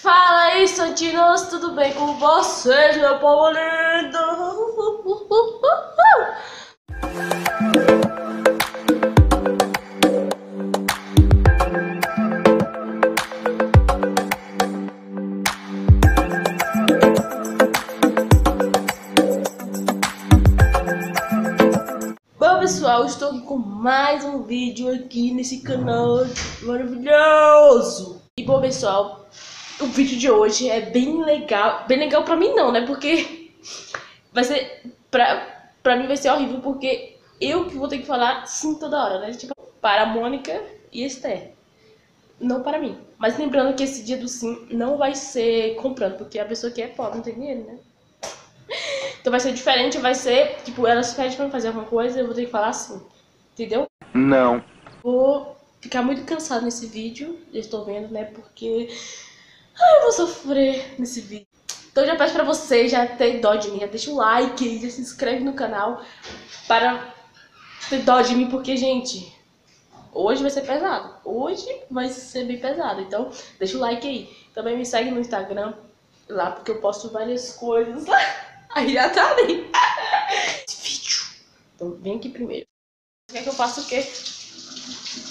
Fala aí, Santinos, tudo bem com vocês, meu povo lindo? Bom, pessoal, estou com mais um vídeo aqui nesse canal maravilhoso. E bom, pessoal, o vídeo de hoje é bem legal. Bem legal pra mim não, né? Porque vai ser... Pra, pra mim vai ser horrível, porque eu que vou ter que falar sim toda hora, né? Tipo, para a Mônica e Esther. Não para mim. Mas lembrando que esse dia do sim não vai ser comprando, porque a pessoa que é pobre não tem dinheiro, né? Então vai ser diferente, vai ser, tipo, elas pedem pra fazer alguma coisa, eu vou ter que falar assim. Entendeu? Não. Vou ficar muito cansado nesse vídeo, já estou vendo, né? Porque ai, eu vou sofrer nesse vídeo. Então já peço pra você já ter dó de mim, já deixa o like, já se inscreve no canal para ter dó de mim, porque, gente, hoje vai ser pesado. Hoje vai ser bem pesado, então deixa o like aí. Também me segue no Instagram, lá, porque eu posto várias coisas lá. Aí já tá ali. Esse vídeo. Então vem aqui primeiro. Quer que eu faça o quê?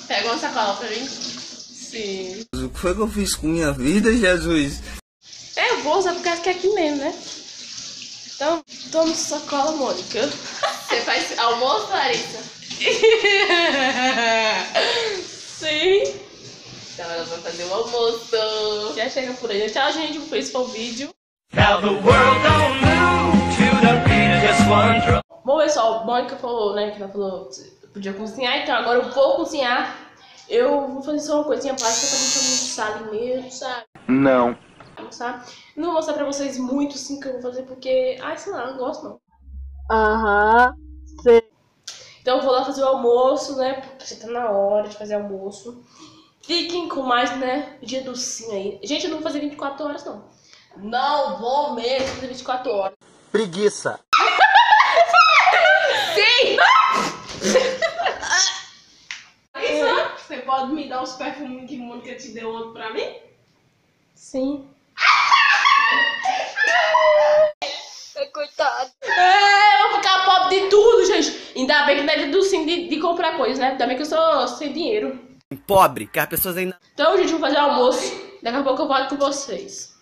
Pega uma sacola pra mim? Sim. O que foi que eu fiz com minha vida, Jesus? É, eu vou usar porque acho que é aqui mesmo, né? Então, toma sacola, Mônica. Você faz almoço, Larissa? Sim. Então ela vai fazer o almoço. Já chega por aí. Tchau, gente. Foi esse foi o vídeo. Now the world don't move to the beat of just one drum. Bom, pessoal, Mônica falou, né, que ela falou que podia cozinhar, então agora eu vou cozinhar. Eu vou fazer só uma coisinha plástica pra gente almoçar ali mesmo, sabe? Não. Almoçar. Não vou mostrar pra vocês muito sim que eu vou fazer, porque, ai, sei lá, não gosto não. Aham, sei. Então eu vou lá fazer o almoço, né? Porque já tá na hora de fazer almoço. Fiquem com mais, né? Dia do sim aí. Gente, eu não vou fazer 24 horas, não. Não vou mesmo fazer 24 horas. Preguiça. Sim! Você pode me dar os perfumes que Mônica te deu ontem pra mim? Sim. Coitado. É, eu vou ficar pobre de tudo, gente. Ainda bem que não é sim de, de comprar coisas, né? Ainda bem que eu sou sem dinheiro. Pobre, que as pessoas ainda. Então, gente, eu vou fazer o almoço. Daqui a pouco eu volto com vocês.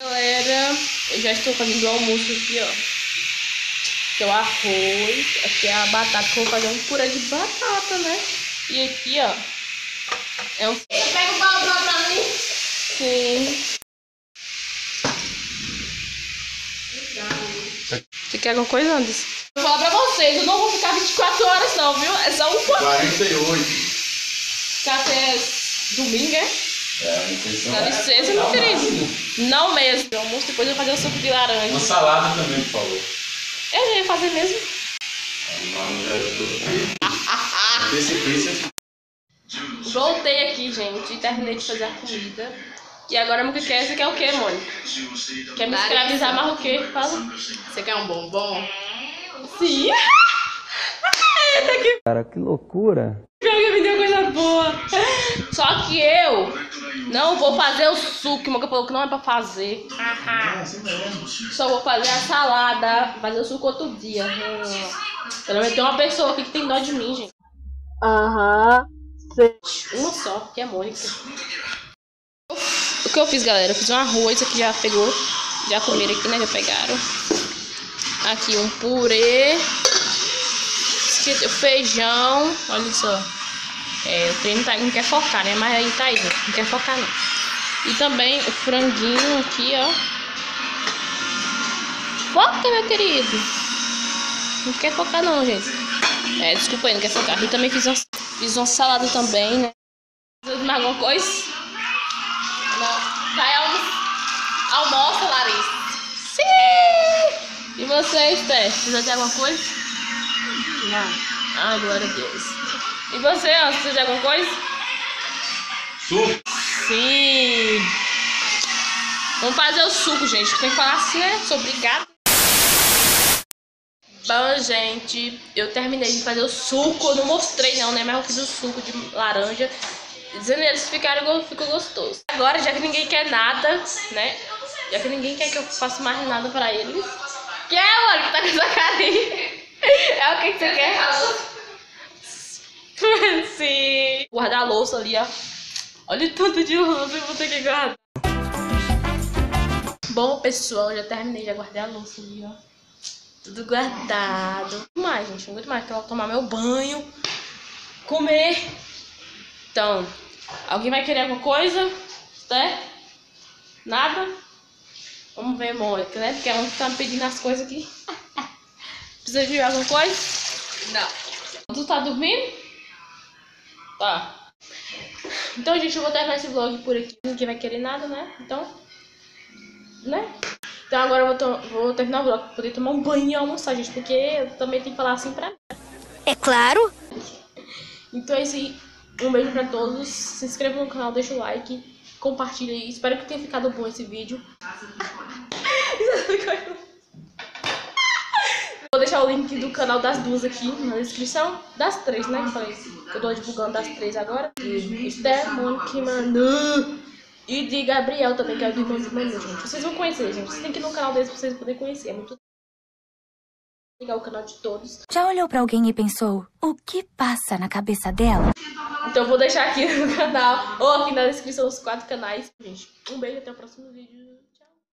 Galera, eu já estou fazendo o almoço aqui, ó. Aqui é o arroz, aqui é a batata, que eu vou fazer um purê de batata, né? E aqui, ó, é um... Pega o balde lá pra mim. Sim. Você quer alguma coisa, Anderson? Vou falar pra vocês, eu não vou ficar 24 horas não, viu? É só um pouco. 48. Ficar até domingo, é? É, a refeição Dá é- licença, é meu o querido. Não mesmo. O almoço depois eu vou fazer o suco de laranja. Uma salada também, por favor. Eu já ia fazer mesmo. Não, já tô- Antecipência. Voltei aqui, gente, e terminei de fazer a comida. E agora a Mônica quer, você quer o quê, Mônica? Quer me escravizar mais o quê? Fala. Você quer um bombom? Sim. Eita, que Cara, que loucura. pior que me deu coisa boa. Só que eu não vou fazer o suco, que a Mônica falou que não é pra fazer. Só vou fazer a salada, fazer o suco outro dia. Hum. Pelo menos tem uma pessoa aqui que tem dó de mim, gente. Aham, sei. Uma só, que é Mônica. O que eu fiz, galera? Eu fiz um arroz, aqui já pegou. Já comeram aqui, né? Já pegaram. Aqui um purê. Feijão. Olha só. É, o treino tá, não quer focar, né? Mas aí tá aí. Não quer focar, não. E também o franguinho aqui, ó. Foca, meu querido. Não quer focar, não, gente. É, desculpa aí, não quer focar. E também fiz uma, fiz uma salada também, né? Precisa de mais alguma coisa? Não. Vai almo... almoça, Larissa. Sim! E você, Esther? Precisa de alguma coisa? Não. Ai, glória a Deus. E você, ó, precisa de alguma coisa? Suco. Sim! Vamos fazer o suco, gente. Tem que falar assim, né? Sou obrigada. Bom, gente, eu terminei de fazer o suco. Eu não mostrei, não, né? Mas eu fiz o suco de laranja. Dizendo eles ficaram, ficou gostoso. Agora, já que ninguém quer nada, né? Já que ninguém quer que eu faça mais nada pra eles. Que é, mano, que tá com essa carinha? É o que, que você quer? Sim. Guardar a louça ali, ó. Olha o tanto de louça que vou ter que guardar. Bom, pessoal, já terminei, já guardei a louça ali, ó. Tudo guardado. Muito mais, gente, muito mais. Então, eu vou tomar meu banho, comer. Então, alguém vai querer alguma coisa? Né? Nada? Vamos ver, Mônica, né? Porque ela tá me pedindo as coisas aqui. Precisa de alguma coisa? Não. Tu tá dormindo? Tá. Então, gente, eu vou terminar esse vlog por aqui. Ninguém vai querer nada, né? Então, né? Então agora eu vou, vou terminar o vlog pra poder tomar um banho e almoçar, gente. Porque eu também tenho que falar assim pra mim. É claro. Então é isso aí. Um beijo pra todos. Se inscreva no canal, deixa o like, compartilha aí. Espero que tenha ficado bom esse vídeo. Vou deixar o link do canal das duas aqui na descrição. Das três, né? que eu Falei eu tô divulgando das três agora. Esther, Mônica e Manu. E de Gabriel também, que é o de Manu, gente. Vocês vão conhecer, gente. Vocês têm que ir no canal deles pra vocês poderem conhecer. É muito legal o canal de todos. Já olhou pra alguém e pensou: o que passa na cabeça dela? Então eu vou deixar aqui no canal ou aqui na descrição os quatro canais. Gente, um beijo até o próximo vídeo.